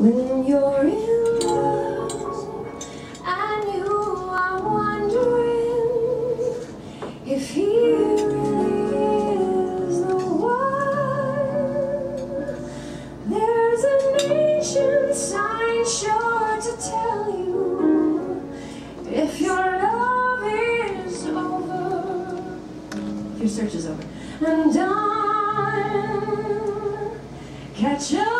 When you're in love and you are wondering if he really is the one, there's an ancient sign sure to tell you if your love is over. Your search is over. And done. Catch up.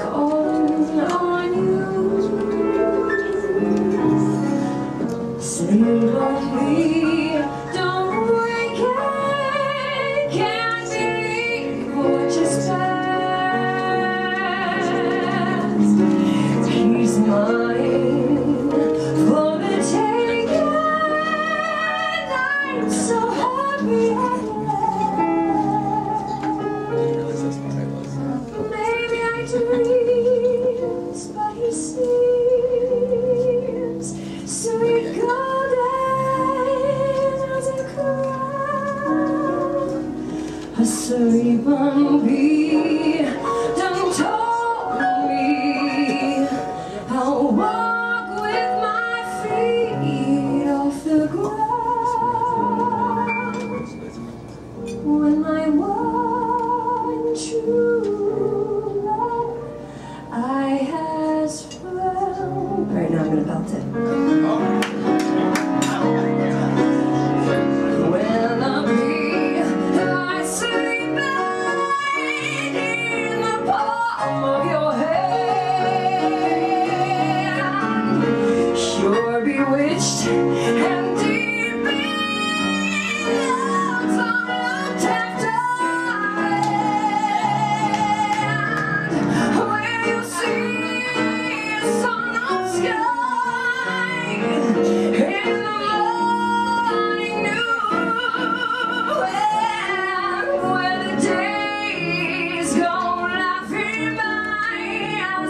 oh, serve even be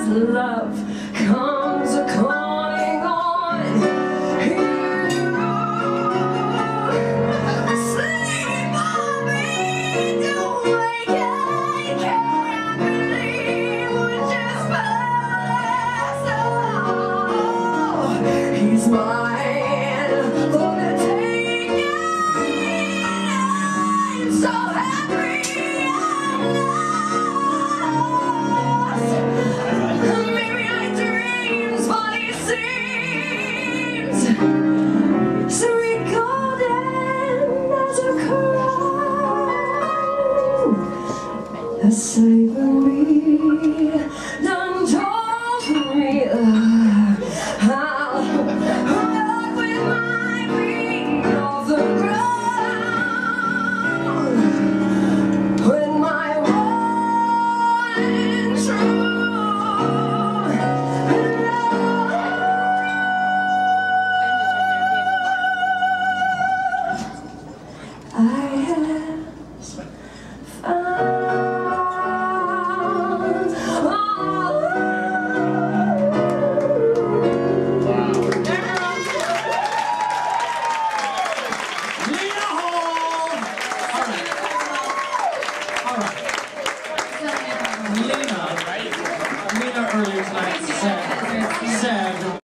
love comes a calling on. Sleep me, wake can't believe just oh, he's mine. Don't told me.